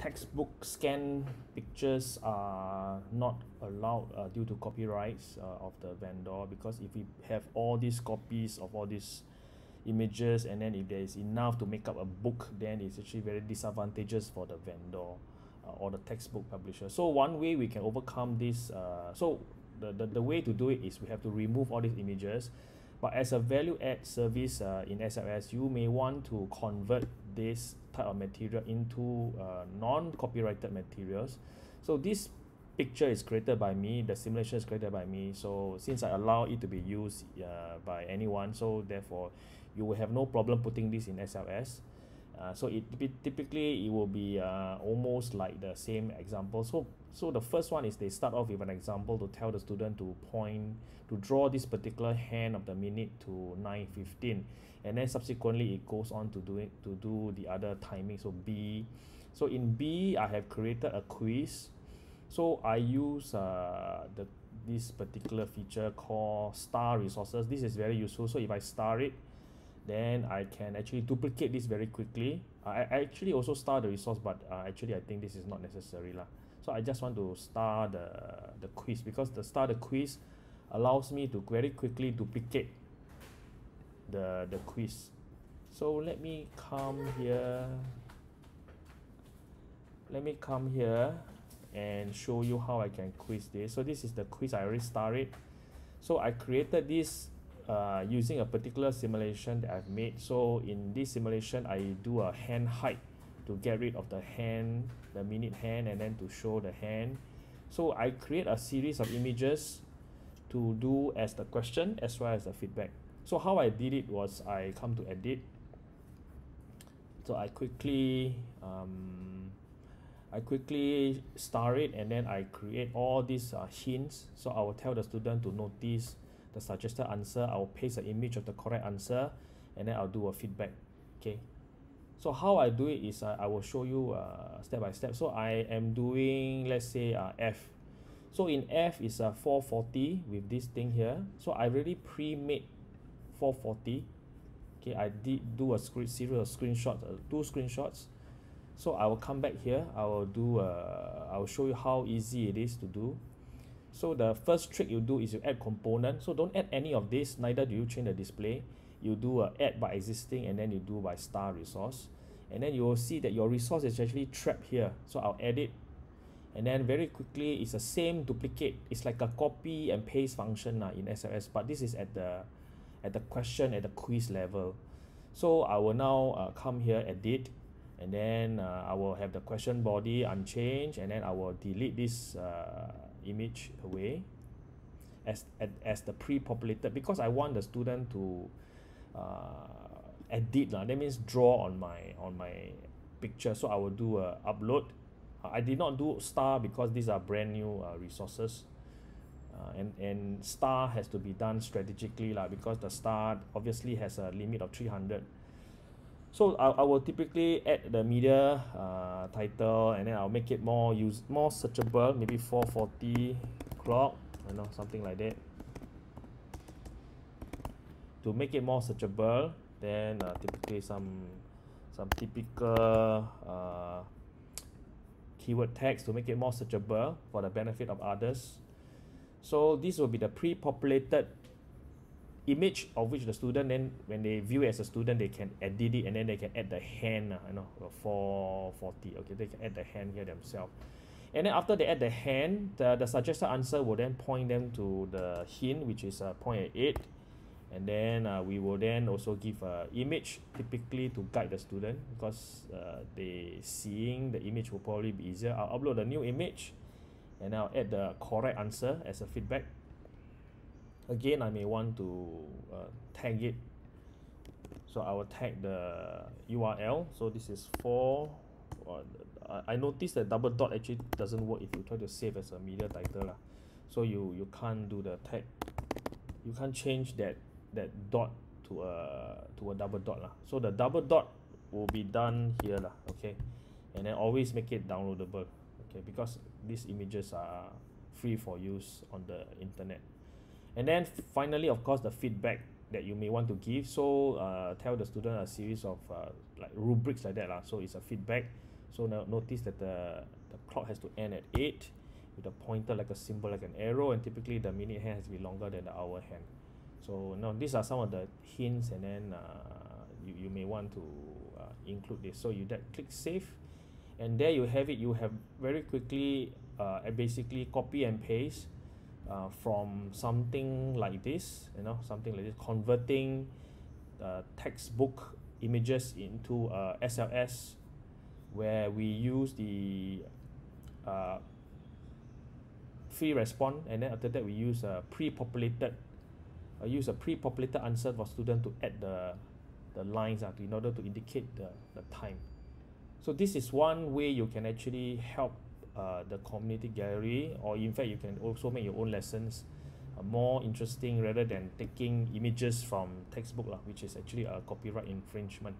textbook scan pictures are not allowed uh, due to copyrights uh, of the vendor because if we have all these copies of all these images and then if there is enough to make up a book then it's actually very disadvantageous for the vendor uh, or the textbook publisher. So one way we can overcome this uh, so the, the the way to do it is we have to remove all these images. But as a value add service uh, in SLS you may want to convert this type of material into uh, non-copyrighted materials. So this picture is created by me the simulation is created by me. So since I allow it to be used uh, by anyone so therefore you will have no problem putting this in SLS uh, so it typically it will be uh, almost like the same example. So so the first one is they start off with an example to tell the student to point to draw this particular hand of the minute to 9:15 and then subsequently it goes on to do it to do the other timing. So B so in B I have created a quiz. So I use uh, the this particular feature called star resources. This is very useful. So if I star it then I can actually duplicate this very quickly. I, I actually also star the resource but uh, actually I think this is not necessary lah. So I just want to star the the quiz because the star the quiz allows me to very quickly duplicate the the quiz. So let me come here. Let me come here and show you how I can quiz this. So this is the quiz I already started. So I created this uh, using a particular simulation that I've made. So in this simulation I do a hand height to get rid of the hand the minute hand and then to show the hand. So I create a series of images to do as the question as well as the feedback. So how I did it was I come to edit. So I quickly um, I quickly star it and then I create all these uh, hints. So I will tell the student to notice the suggested answer I will paste an image of the correct answer and then I'll do a feedback okay? So how I do it is uh, I will show you uh, step by step. So I am doing let's say uh, F. So in F is a uh, 440 with this thing here. So I already pre-made 440 okay? I did do a screen series of screenshots uh, two screenshots. So I will come back here. I will do uh, I will show you how easy it is to do so the first trick you do is you add component. So don't add any of this neither do you change the display. You do a add by existing and then you do by star resource. And then you will see that your resource is actually trapped here. So I'll edit and then very quickly it's the same duplicate. It's like a copy and paste function uh, in SLS but this is at the at the question at the quiz level. So I will now uh, come here edit. And then uh, I will have the question body unchanged. And then I will delete this uh, image away as, as, as the pre-populated because I want the student to uh, edit lah. That means draw on my on my picture. So I will do a upload. I did not do star because these are brand new uh, resources. Uh, and and star has to be done strategically lah because the star obviously has a limit of 300 so I, I will typically add the media uh, title and then I'll make it more use more searchable maybe 440 clock you know something like that. To make it more searchable then uh, typically some some typical uh, keyword text to make it more searchable for the benefit of others. So this will be the pre-populated image of which the student then when they view as a student they can edit it and then they can add the hand uh, you know 440 okay they can add the hand here themselves. And then after they add the hand the, the suggested answer will then point them to the hint which is uh, point at 8 and then uh, we will then also give a image typically to guide the student because uh, they seeing the image will probably be easier. I'll upload a new image and I'll add the correct answer as a feedback again I may want to uh, tag it. So I will tag the URL so this is for uh, I noticed that double dot actually doesn't work if you try to save as a media title lah. So you you can't do the tag. You can't change that that dot to a to a double dot lah. So the double dot will be done here lah okay? And then always make it downloadable okay? Because these images are free for use on the internet and then finally of course the feedback that you may want to give. So uh, tell the student a series of uh, like rubrics like that lah. So it's a feedback. So now notice that the the clock has to end at 8 with a pointer like a symbol like an arrow. And typically the minute hand has to be longer than the hour hand. So now these are some of the hints. And then uh, you, you may want to uh, include this. So you that click save. And there you have it. You have very quickly uh, basically copy and paste uh, from something like this you know something like this converting uh, textbook images into uh, SLS where we use the uh, free response and then after that we use a pre-populated uh, use a pre-populated answer for student to add the the lines uh, in order to indicate the, the time. So this is one way you can actually help uh, the community gallery or in fact you can also make your own lessons uh, more interesting rather than taking images from textbook lah, which is actually a copyright infringement